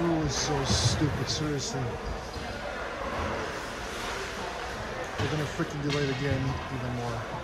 is so stupid, seriously. They're gonna freaking delay the game even more.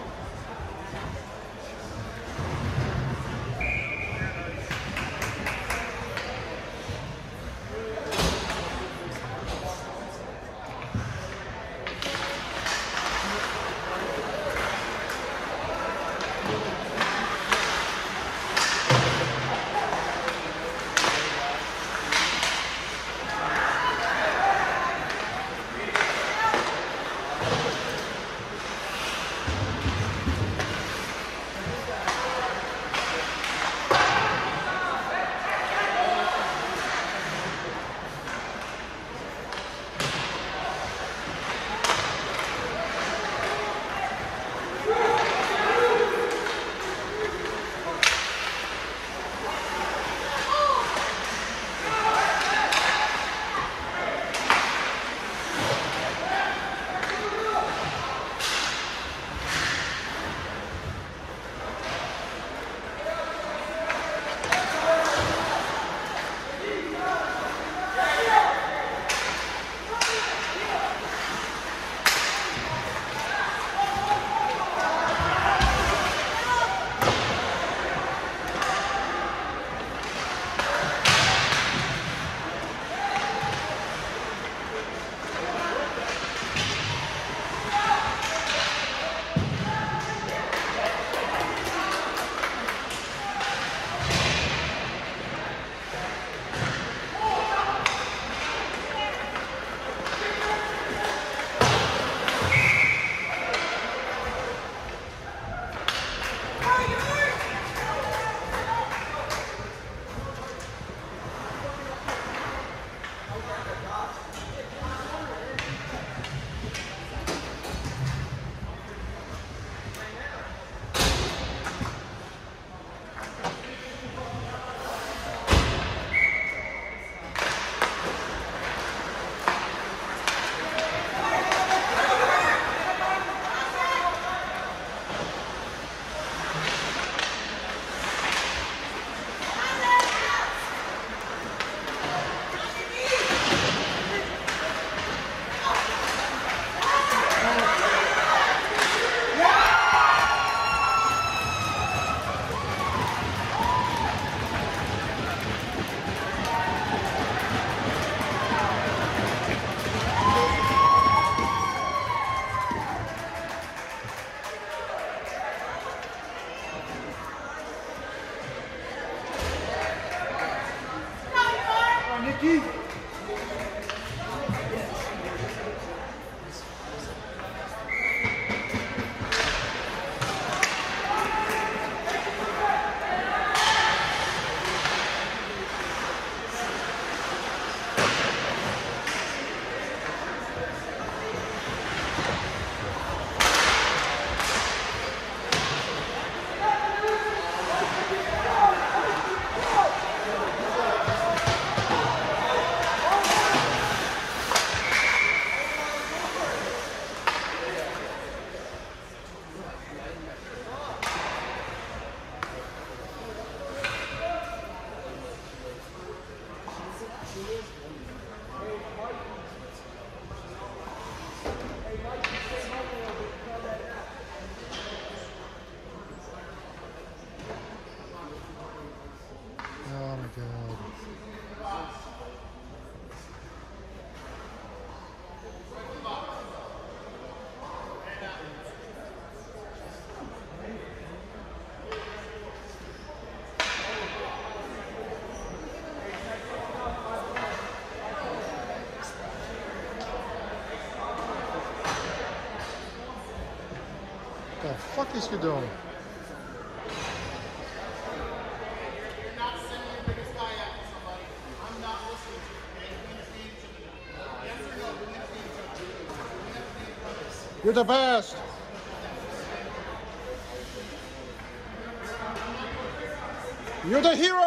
God. The fuck is he doing? The best. You're the hero.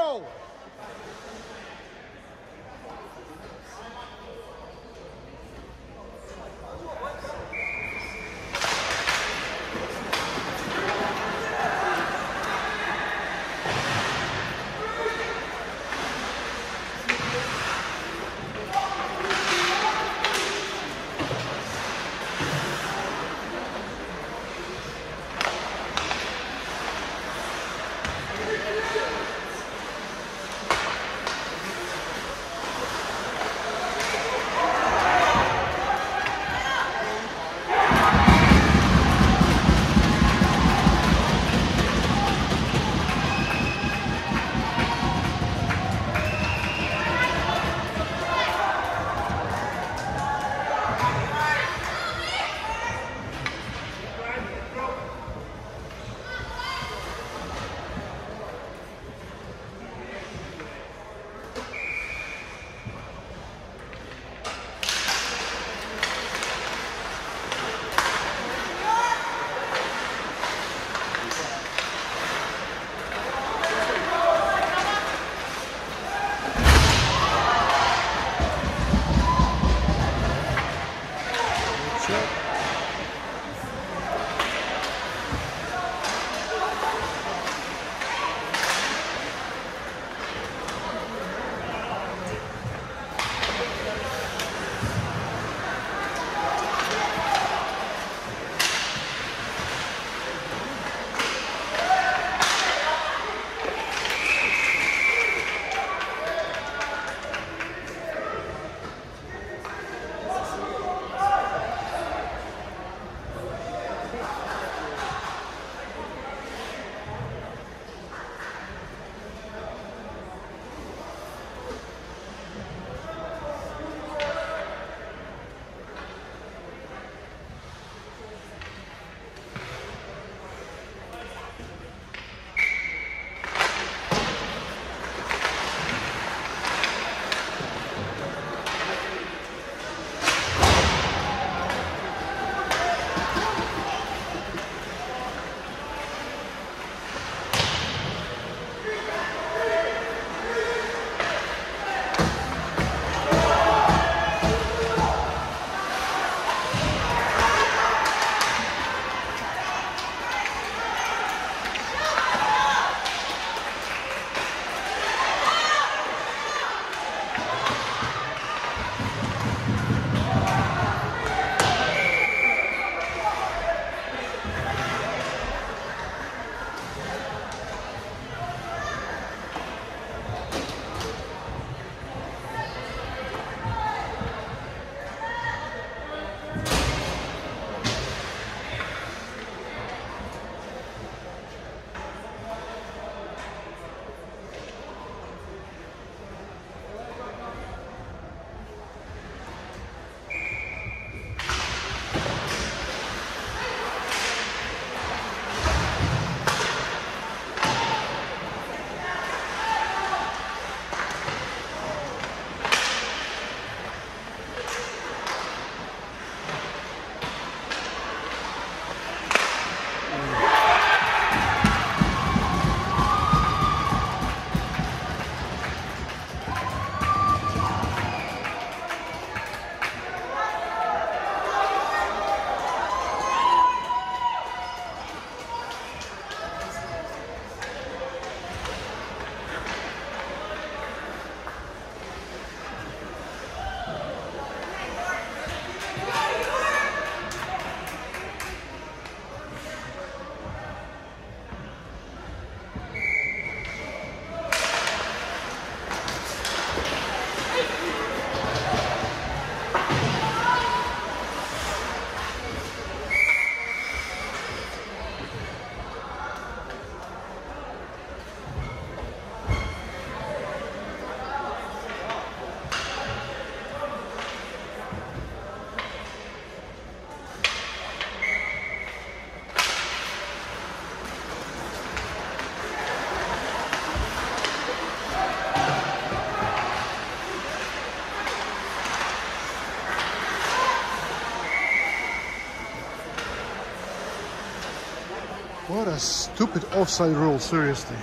What a stupid offside rule, seriously.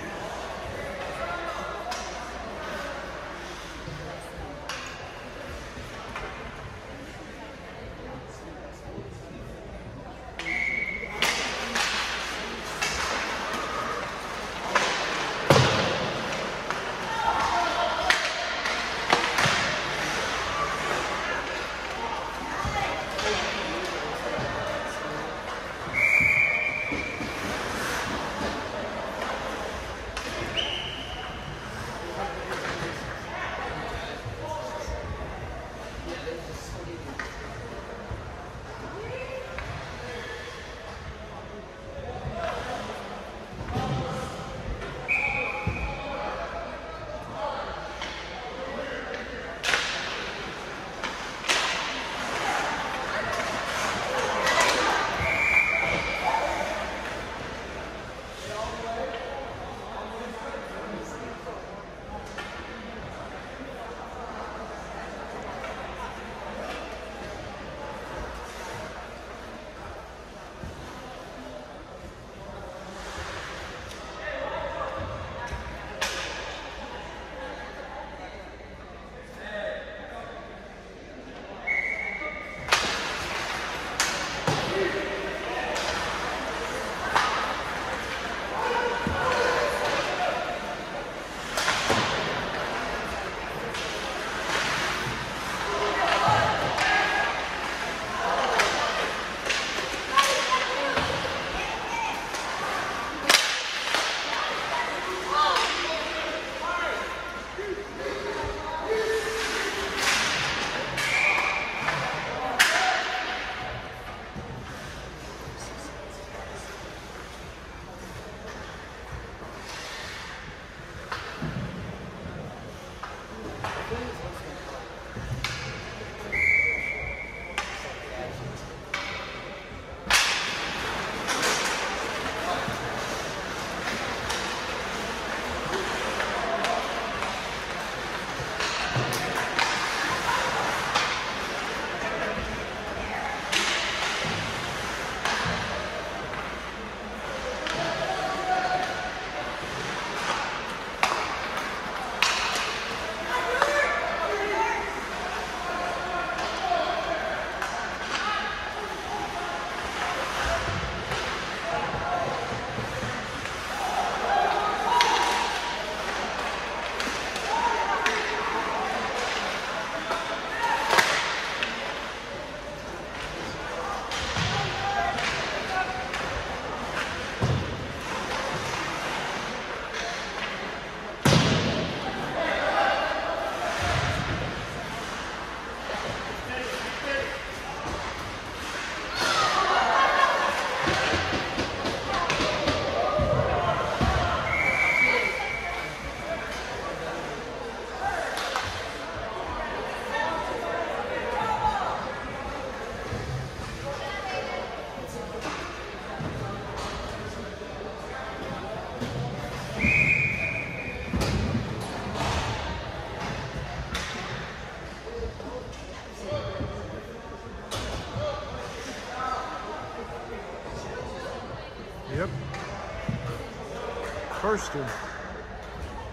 First.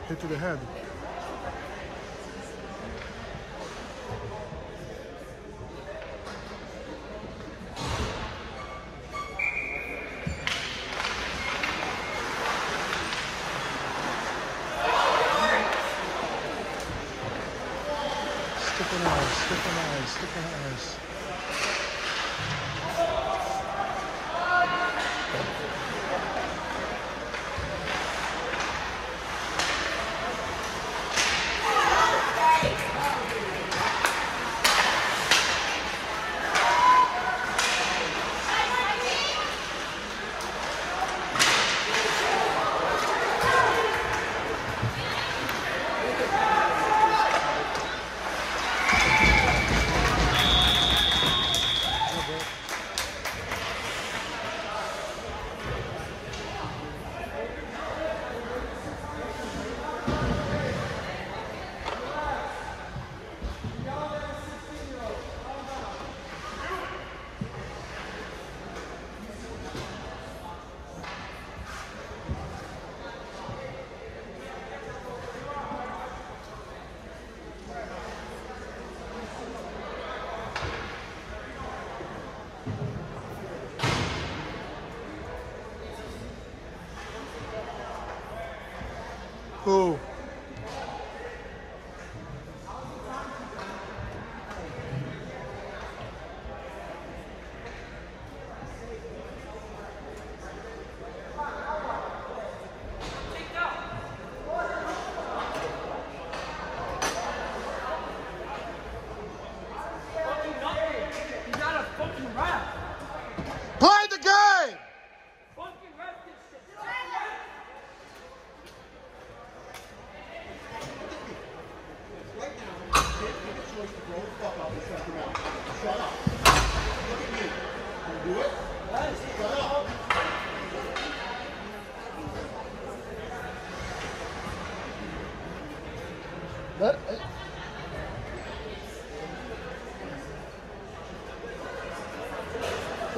Hit to the head.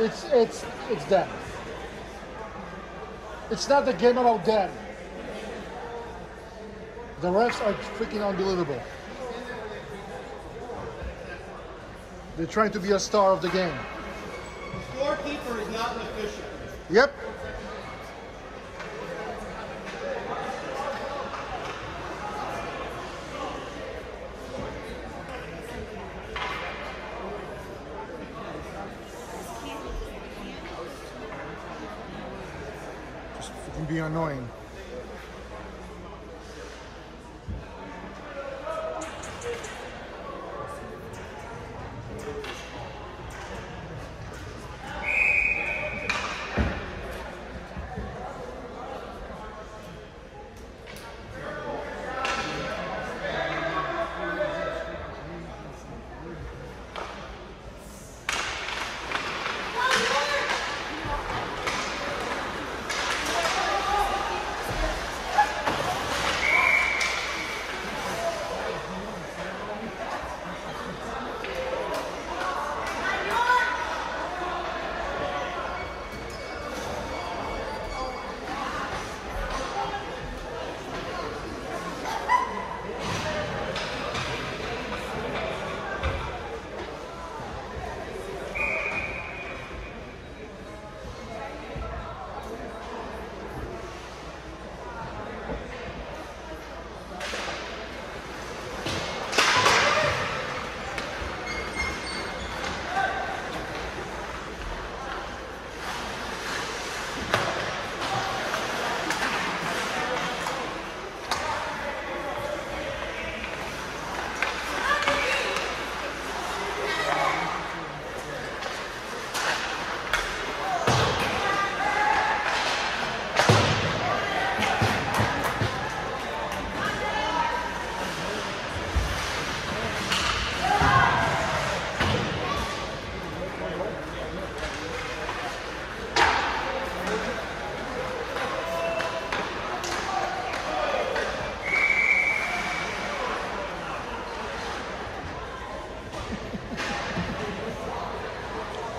It's it's it's them. It's not the game about them. The refs are freaking unbelievable. They're trying to be a star of the game.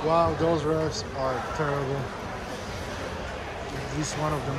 Wow, those refs are terrible. At least one of them.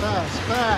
Pass, pass,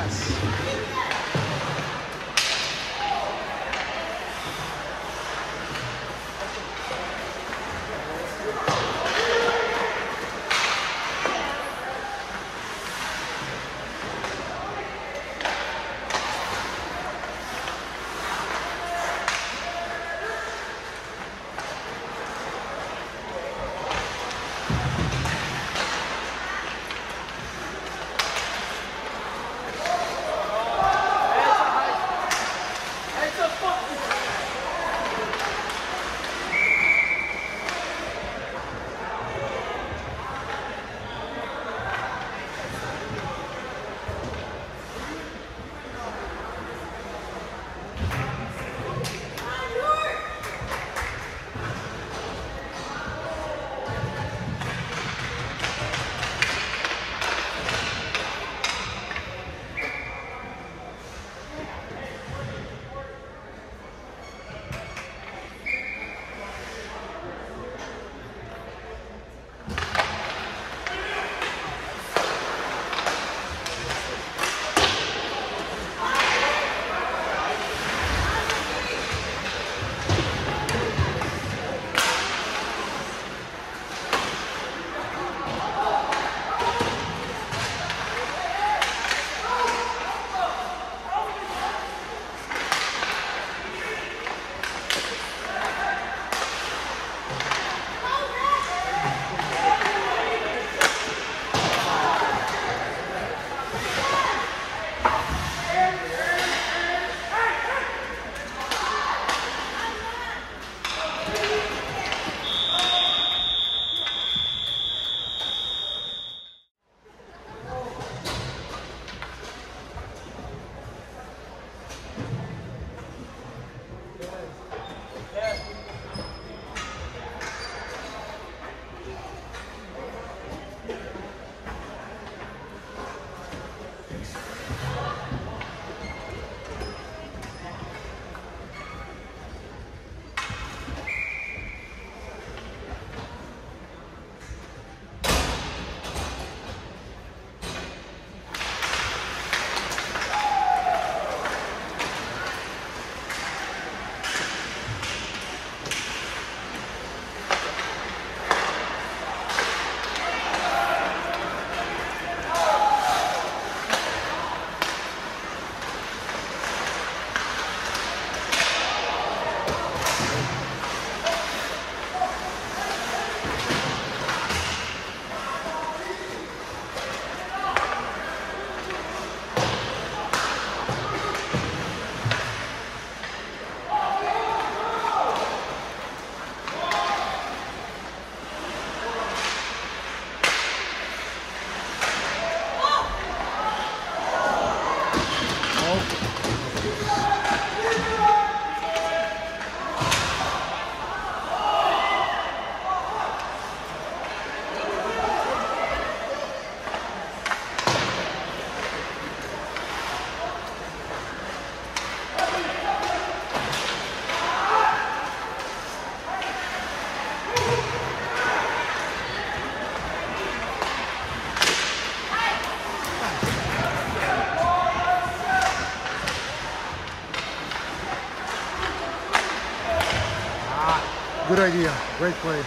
idea. Great play.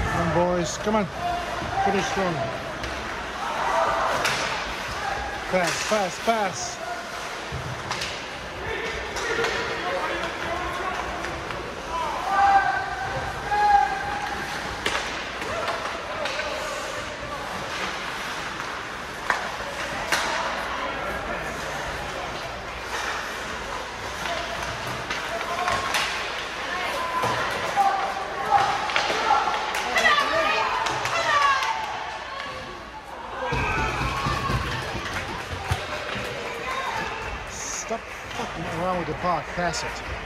Come on, boys. Come on. Finish strong. Pass, pass, pass. Puck.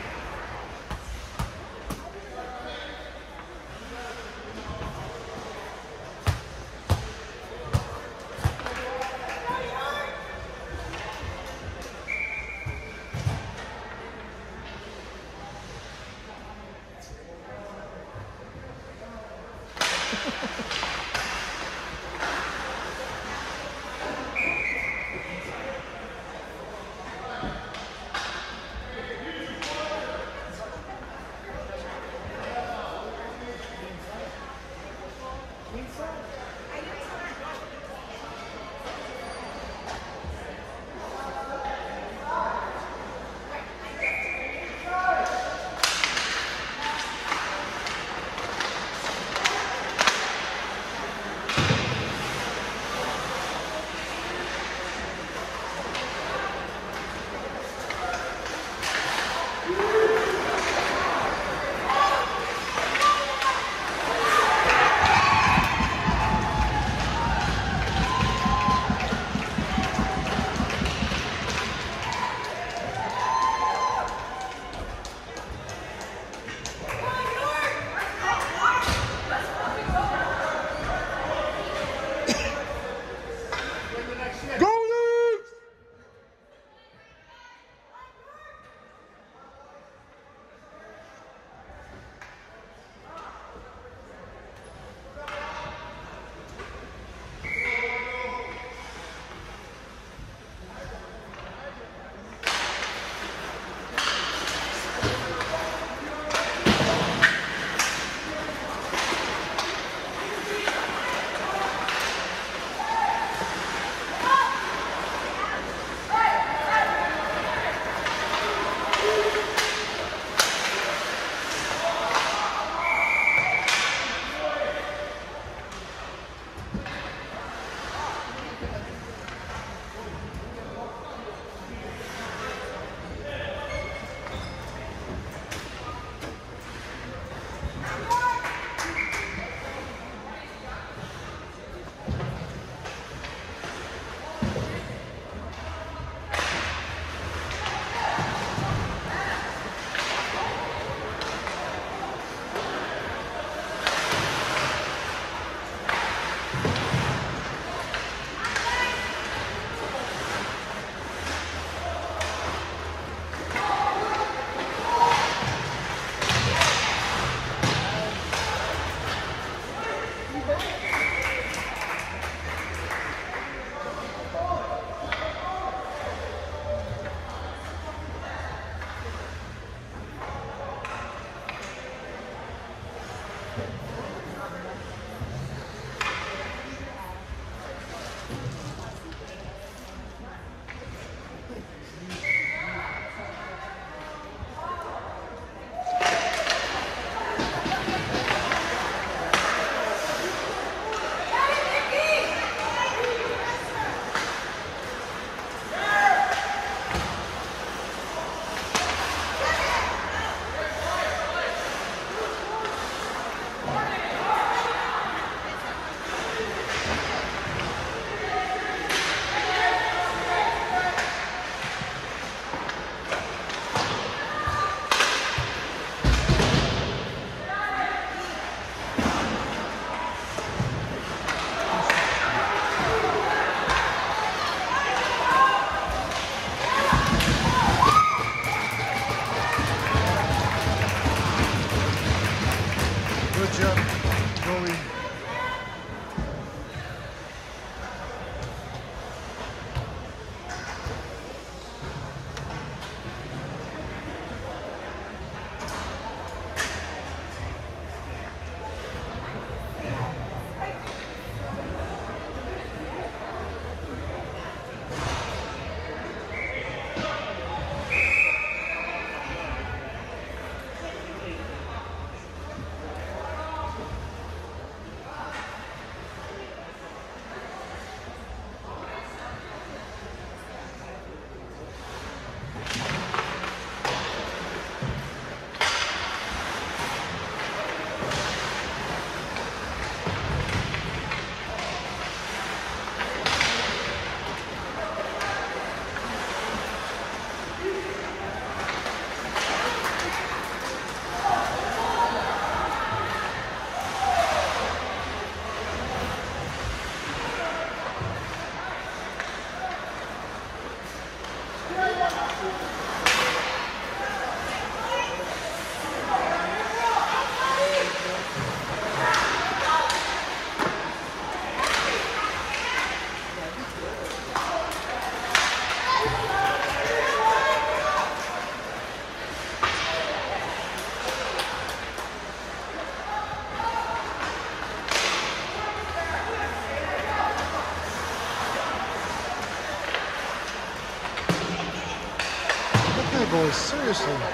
Seriously.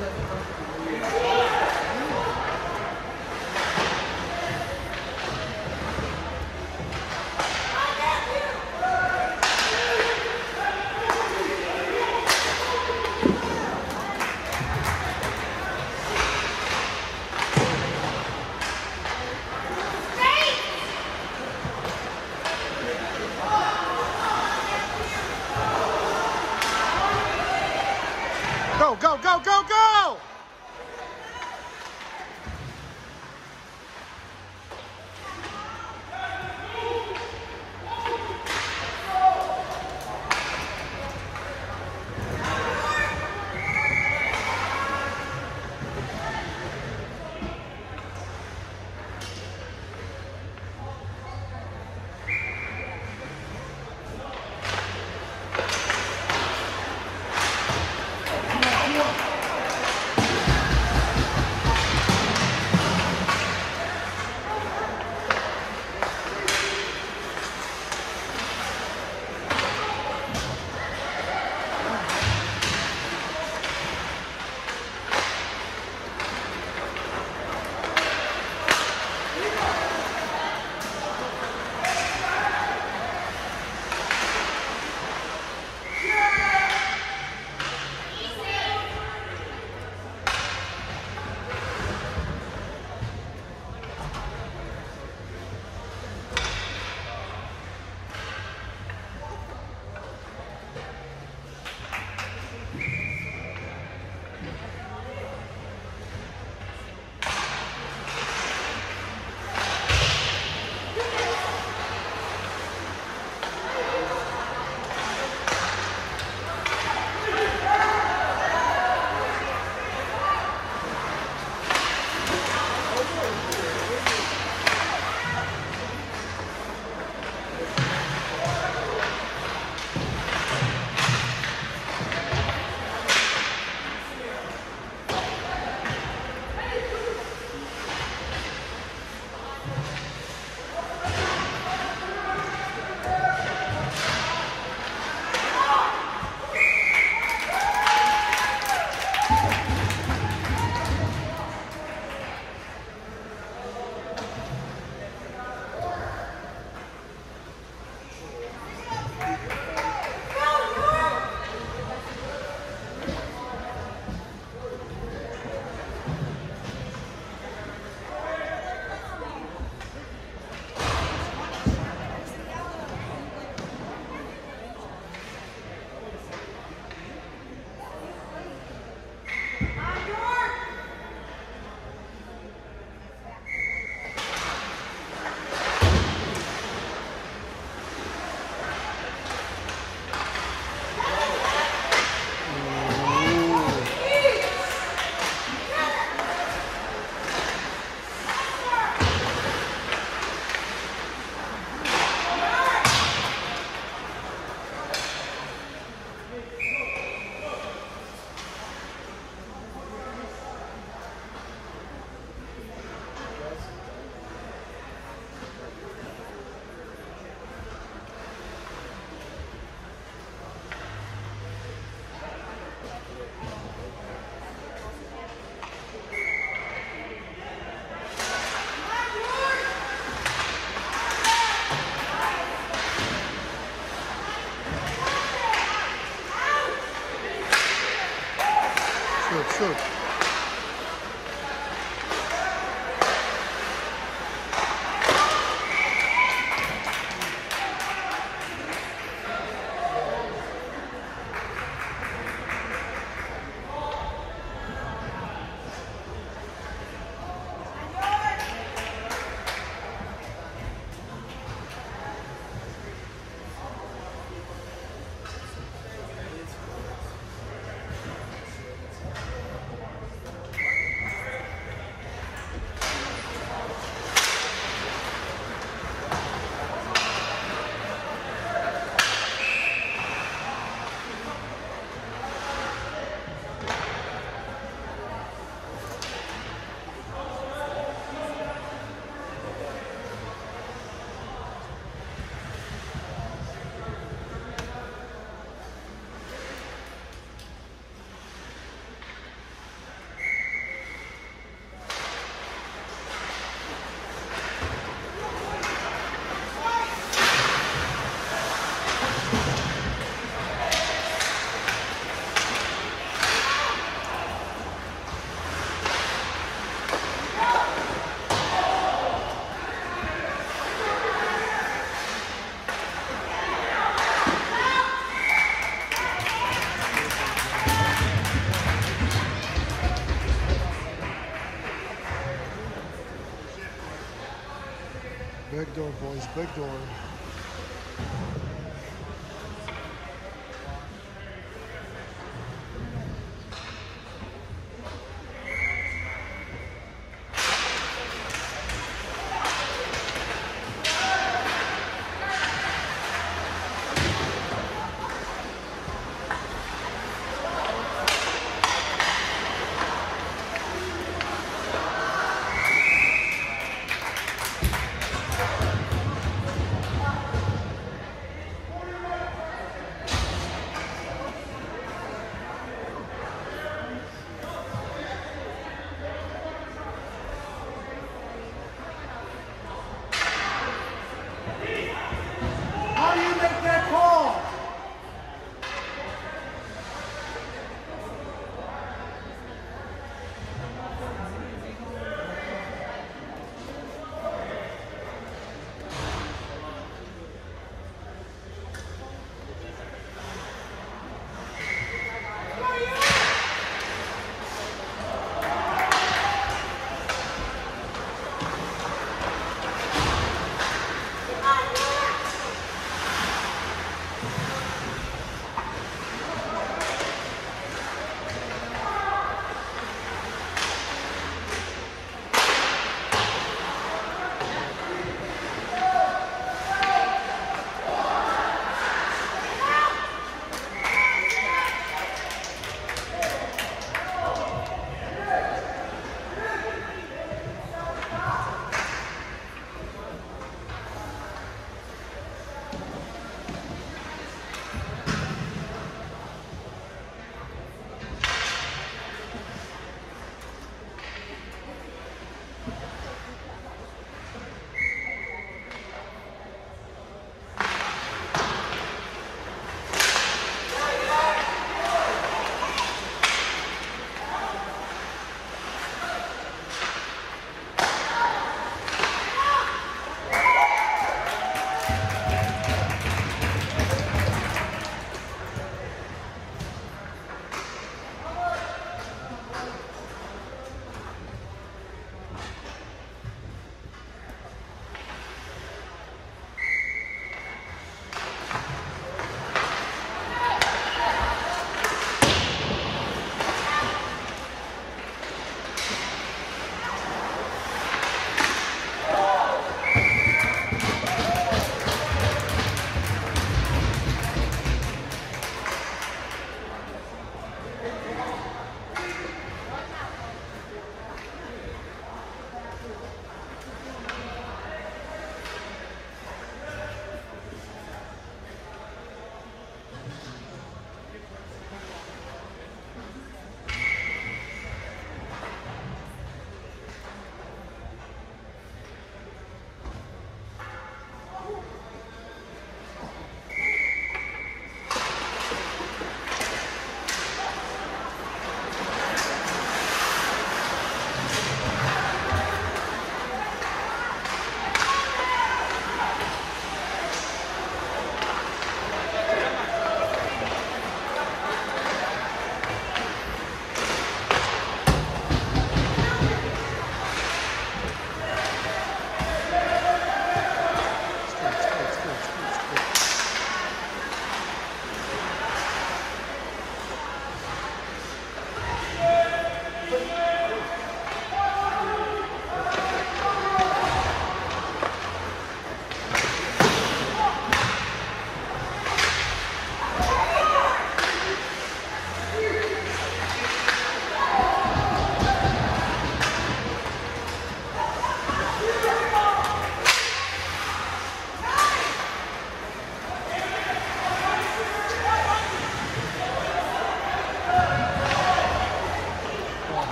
Go,